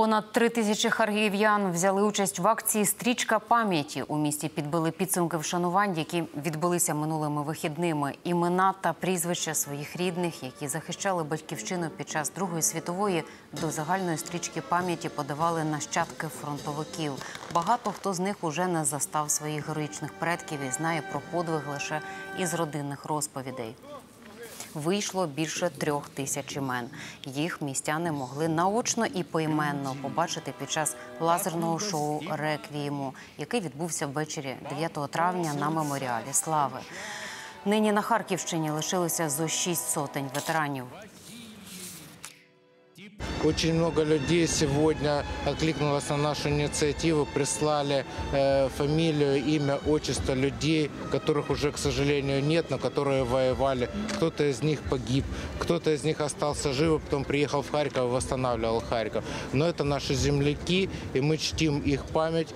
Понад три тисячі харків'ян взяли участь в акції Стрічка пам'яті у місті. Підбили підсумки вшанувань, які відбулися минулими вихідними. Імена та прізвища своїх рідних, які захищали батьківщину під час Другої світової, до загальної стрічки пам'яті подавали нащадки фронтовиків. Багато хто з них уже не застав своїх героїчних предків і знає про подвиг лише із родинних розповідей. Вийшло більше трьох тисяч імен. Їх містяни могли наочно і поіменно побачити під час лазерного шоу Реквієму, який відбувся ввечері 9 травня на меморіалі Слави. Нині на Харківщині лишилося зо шість сотень ветеранів. Очень много людей сегодня откликнулось на нашу инициативу, прислали э, фамилию, имя, отчество людей, которых уже, к сожалению, нет, но которые воевали. Кто-то из них погиб, кто-то из них остался жив, потом приехал в Харьков и восстанавливал Харьков. Но это наши земляки, и мы чтим их память.